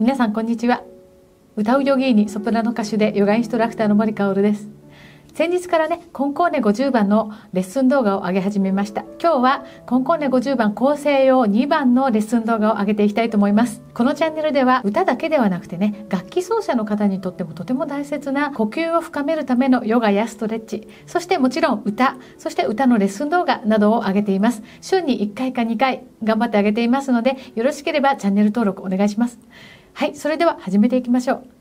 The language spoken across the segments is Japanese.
皆さんこんにちは歌うヨギーニソプラノ歌手でヨガインストラクターの森香織です先日からね、コンコーネ50番のレッスン動画を上げ始めました。今日はコンコーネ50番構成用2番のレッスン動画を上げていきたいと思います。このチャンネルでは歌だけではなくてね、楽器奏者の方にとってもとても大切な呼吸を深めるためのヨガやストレッチ、そしてもちろん歌、そして歌のレッスン動画などを上げています。週に1回か2回頑張ってあげていますので、よろしければチャンネル登録お願いします。はい、それでは始めていきましょう。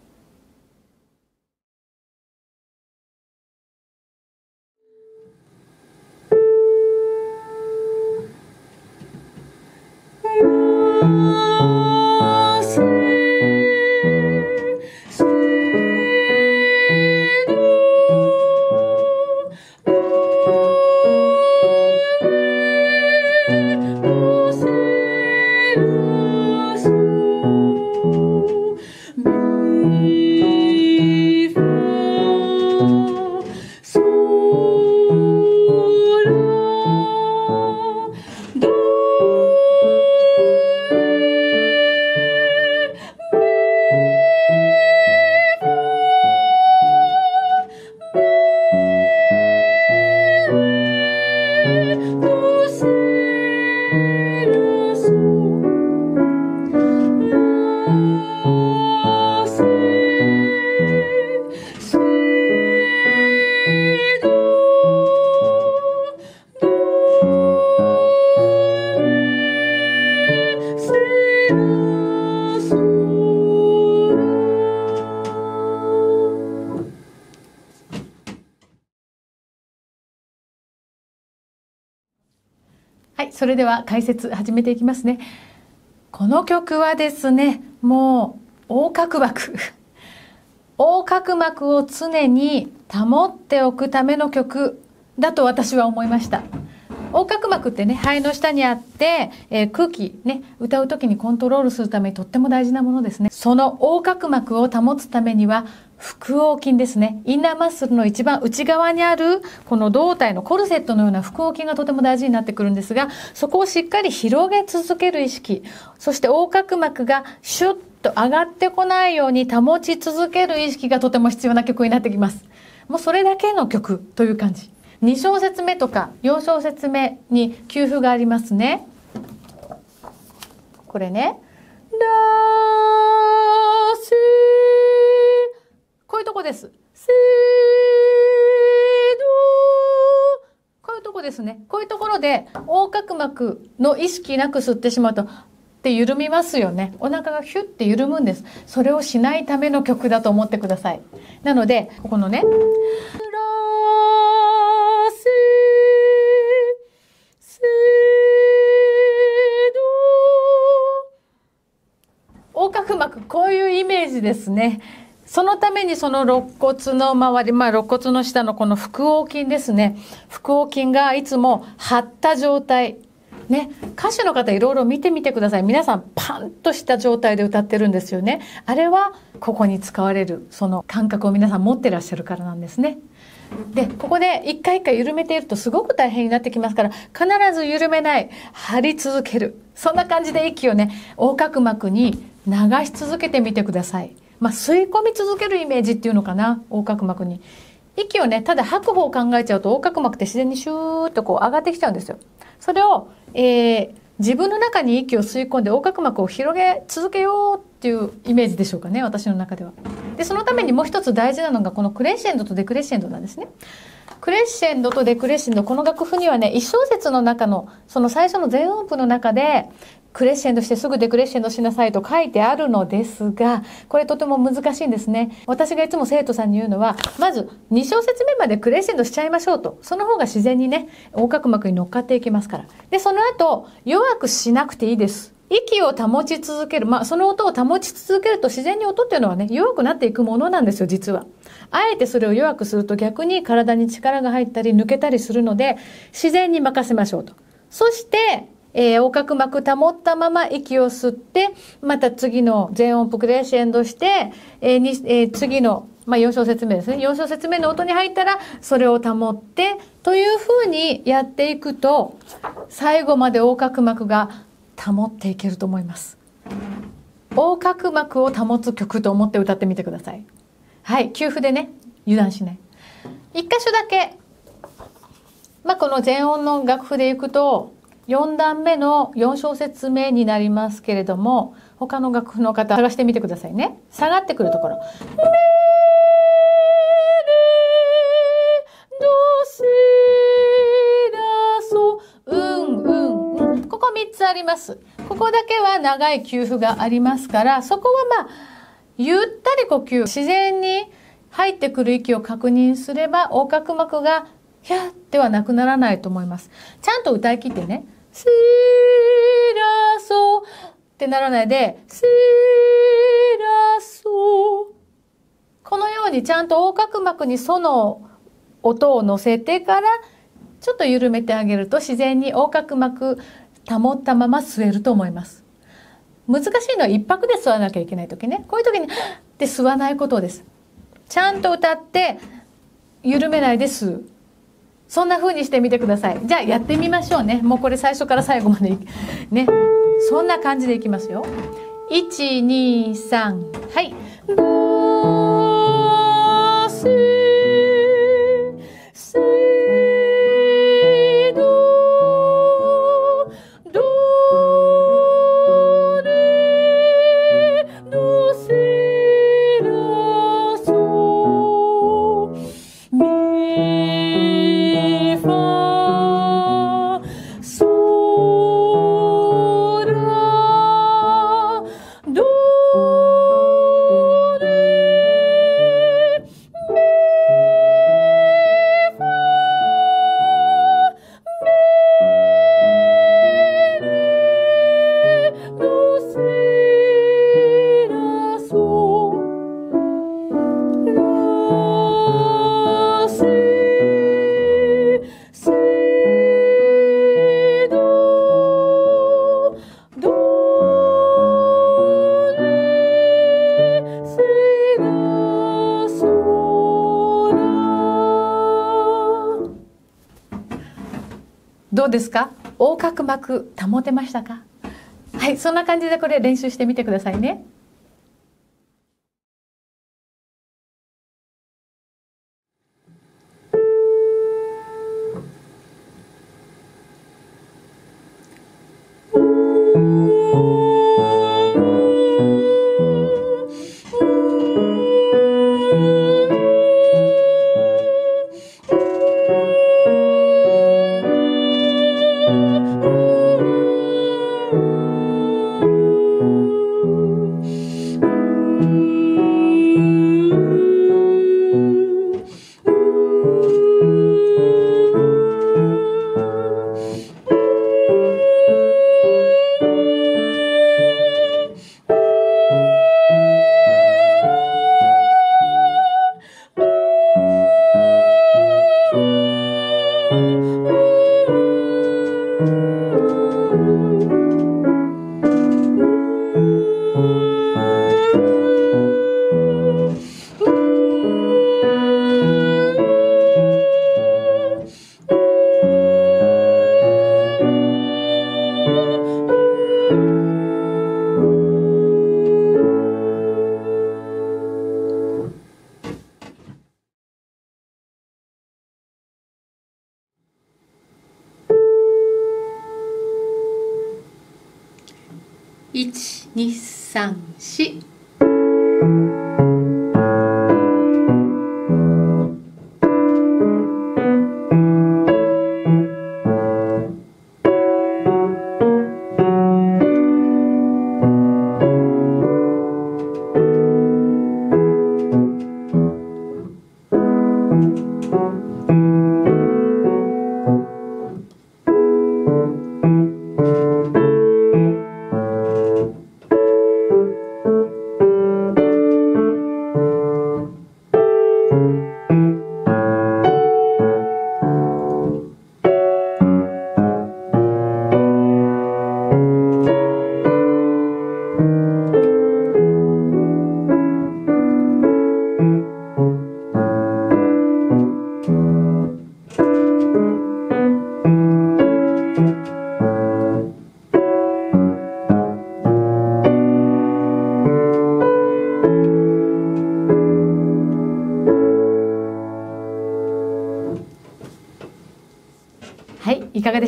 はいそれでは解説始めていきますね。この曲はですね、もう横隔膜。横隔膜を常に保っておくための曲だと私は思いました。横隔膜ってね、肺の下にあって、えー、空気ね、歌う時にコントロールするためにとっても大事なものですね。その横隔膜を保つためには、腹横筋ですね。インナーマッスルの一番内側にある、この胴体のコルセットのような腹横筋がとても大事になってくるんですが、そこをしっかり広げ続ける意識、そして横隔膜がシュッと上がってこないように保ち続ける意識がとても必要な曲になってきます。もうそれだけの曲という感じ。2小節目とか4小節目に給付がありますね。これね。ラシこういうとこです。せーこういうとこですね。こういうところで横隔膜の意識なく吸ってしまうと、って緩みますよね。お腹がヒュッて緩むんです。それをしないための曲だと思ってください。なので、ここのね、こういうイメージですね。そのためにその肋骨の周り、まあ肋骨の下のこの腹横筋ですね。腹横筋がいつも張った状態。ね、歌手の方いろいろ見てみてください。皆さんパンとした状態で歌ってるんですよね。あれはここに使われるその感覚を皆さん持ってらっしゃるからなんですね。で、ここで一回一回緩めているとすごく大変になってきますから、必ず緩めない、張り続ける。そんな感じで息をね、横隔膜に流し続けてみてください。まあ、吸い込み続けるイメージっていうのかな横隔膜に。息をねただ吐く方を考えちゃうと横隔膜って自然にシューッとこう上がってきちゃうんですよ。それを、えー、自分の中に息を吸い込んで横隔膜を広げ続けようっていうイメージでしょうかね私の中では。でそのためにもう一つ大事なのがこのクレッシェンドとデクレッシェンドなんですね。クレッシェンドとデクレッシェンドこの楽譜にはね一小節の中のその最初の全音符の中でクレッシェンドしてすぐデクレッシェンドしなさいと書いてあるのですが、これとても難しいんですね。私がいつも生徒さんに言うのは、まず2小節目までクレッシェンドしちゃいましょうと。その方が自然にね、横隔膜に乗っかっていきますから。で、その後、弱くしなくていいです。息を保ち続ける。まあ、その音を保ち続けると自然に音っていうのはね、弱くなっていくものなんですよ、実は。あえてそれを弱くすると逆に体に力が入ったり抜けたりするので、自然に任せましょうと。そして、えー、横隔膜保ったまま息を吸って、また次の全音符クレッシェンドして、えーにえー、次の、まあ、4小節目ですね。4小節目の音に入ったら、それを保って、というふうにやっていくと、最後まで横隔膜が保っていけると思います。横隔膜を保つ曲と思って歌ってみてくださいはい給付でね油断しない一箇所だけまあこの全音の楽譜でいくと4段目の4小節目になりますけれども他の楽譜の方探してみてくださいね。下がってくるところここ3つあります。ここだけは長い給付がありますからそこはまあゆったり呼吸自然に入ってくる息を確認すれば横隔膜がひゃってはなくならないと思います。ちゃんと歌い切ってね。シラソってならないでシラソこのようにちゃんと横隔膜にその音を乗せてからちょっと緩めてあげると自然に横隔膜保ったまま吸えると思います。難しいのは一拍で吸わなきゃいけない時ね。こういう時にで吸わないことです。ちゃんと歌って緩めないで吸う。そんな風にしてみてください。じゃあやってみましょうね。もうこれ最初から最後までね。そんな感じでいきますよ。1、2、3、はい。うですか？横隔膜保てましたか？はいそんな感じでこれ練習してみてくださいね。1234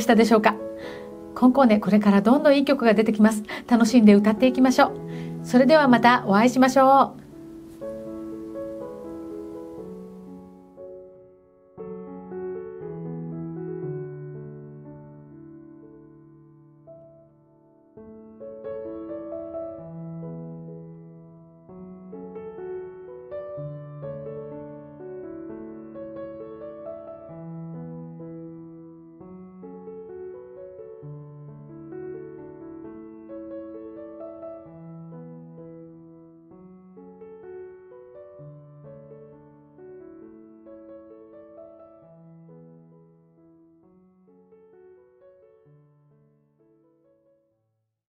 したでしょうか？コンコーネこれからどんどんいい曲が出てきます。楽しんで歌っていきましょう。それではまたお会いしましょう。